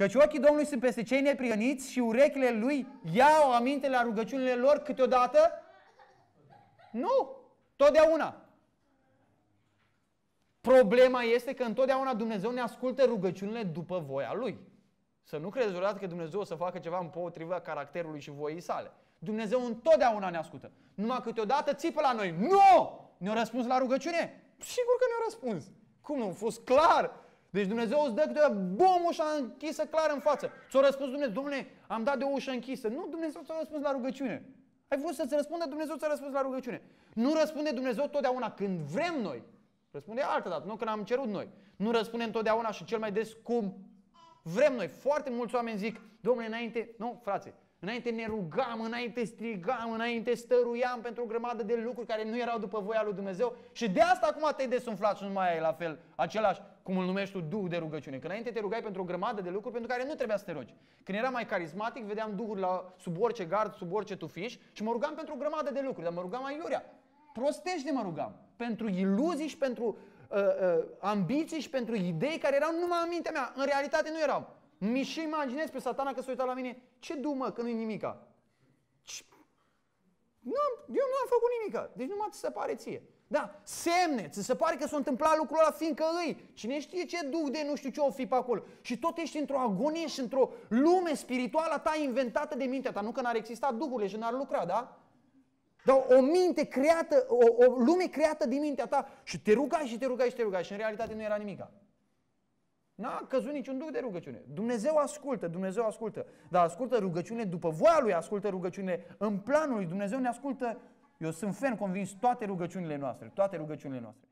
Căci ochii Domnului sunt peste cei neprihăniți și urechile lui iau aminte la rugăciunile lor câteodată? Nu, totdeauna. Problema este că întotdeauna Dumnezeu ne ascultă rugăciunile după voia Lui. Să nu credeți vreodată că Dumnezeu o să facă ceva împotriva caracterului și voii sale. Dumnezeu întotdeauna ne ascultă. Numai câteodată țipă la noi. Nu! Ne-a răspuns la rugăciune? Sigur că ne-a răspuns. Cum nu? A fost clar. Deci Dumnezeu îți dă câte bum, ușa închisă clar în față. Ți-a răspuns Dumnezeu, domnule, am dat de o ușă închisă. Nu, Dumnezeu ți-a răspuns la rugăciune. Ai vrut să-ți răspundă, Dumnezeu ți-a răspuns la rugăciune. Nu răspunde Dumnezeu totdeauna când vrem noi. Răspunde altă dată, nu când am cerut noi. Nu răspunde întotdeauna și cel mai des cum vrem noi. Foarte mulți oameni zic, domnule, înainte, nu, frate, Înainte ne rugam, înainte strigam, înainte stăruiam pentru o grămadă de lucruri care nu erau după voia lui Dumnezeu și de asta acum te-ai desumflat și nu mai ai la fel același, cum îl numești tu, duh de rugăciune. Că înainte te rugai pentru o grămadă de lucruri pentru care nu trebuia să te rogi. Când eram mai carismatic, vedeam duhuri la, sub orice gard, sub orice tufiș și mă rugam pentru o grămadă de lucruri, dar mă rugam mai iurea. Prostește mă rugam. Pentru iluzii și pentru uh, uh, ambiții și pentru idei care erau numai în mintea mea. În realitate nu erau. Mi și imaginez pe satana că s-a uitat la mine, ce dumă că nu-i nimica? N-am, eu nu am făcut nimica, deci numai ți se pare ție. Da, semne, ți se pare că s-a întâmplat lucrul ăla fiindcă îi. Cine știe ce duc de nu știu ce o fi pe acolo. Și tot ești într-o agonie și într-o lume spirituală ta inventată de mintea ta. Nu că n-ar exista duhurile și n-ar lucra, da? Dar o minte creată, o, o lume creată din mintea ta și te rugai și te rugai și te rugai și în realitate nu era nimica. N-a căzut niciun duh de rugăciune. Dumnezeu ascultă, Dumnezeu ascultă. Dar ascultă rugăciune după voia Lui, ascultă rugăciune în planul Lui. Dumnezeu ne ascultă, eu sunt ferm convins, toate rugăciunile noastre, toate rugăciunile noastre.